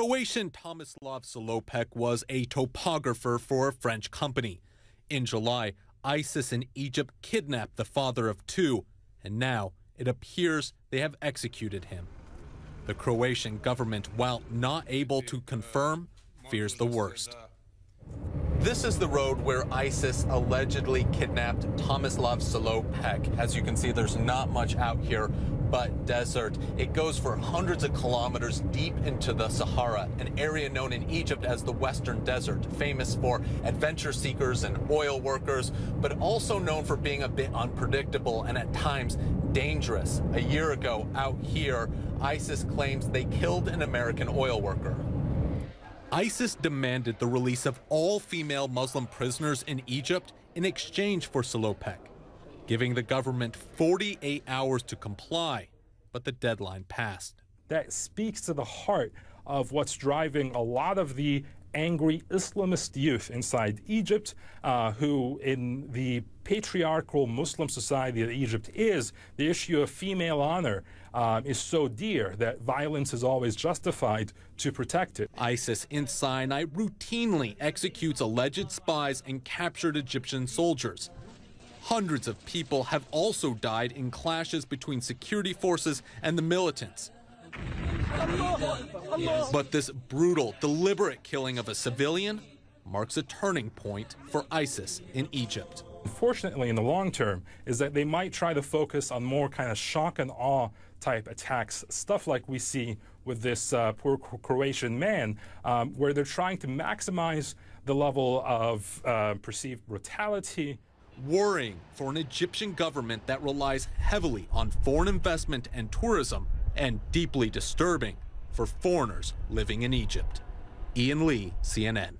Croatian Tomislav Salopek was a topographer for a French company. In July, ISIS in Egypt kidnapped the father of two, and now it appears they have executed him. The Croatian government, while not able to confirm, fears the worst. This is the road where ISIS allegedly kidnapped Tomislav Salopek. As you can see, there's not much out here but desert. It goes for hundreds of kilometers deep into the Sahara, an area known in Egypt as the Western Desert, famous for adventure seekers and oil workers, but also known for being a bit unpredictable and at times dangerous. A year ago, out here, ISIS claims they killed an American oil worker. ISIS demanded the release of all female Muslim prisoners in Egypt in exchange for Salopek, giving the government 48 hours to comply, but the deadline passed. That speaks to the heart of what's driving a lot of the angry Islamist youth inside Egypt, uh, who, in the patriarchal Muslim society that Egypt is, the issue of female honor um, is so dear that violence is always justified to protect it. ISIS in Sinai routinely executes alleged spies and captured Egyptian soldiers. Hundreds of people have also died in clashes between security forces and the militants. But this brutal, deliberate killing of a civilian marks a turning point for ISIS in Egypt. Unfortunately, in the long term, is that they might try to focus on more kind of shock and awe type attacks, stuff like we see with this uh, poor Croatian man, um, where they're trying to maximize the level of uh, perceived brutality. Worrying for an Egyptian government that relies heavily on foreign investment and tourism, and deeply disturbing for foreigners living in Egypt. Ian Lee, CNN.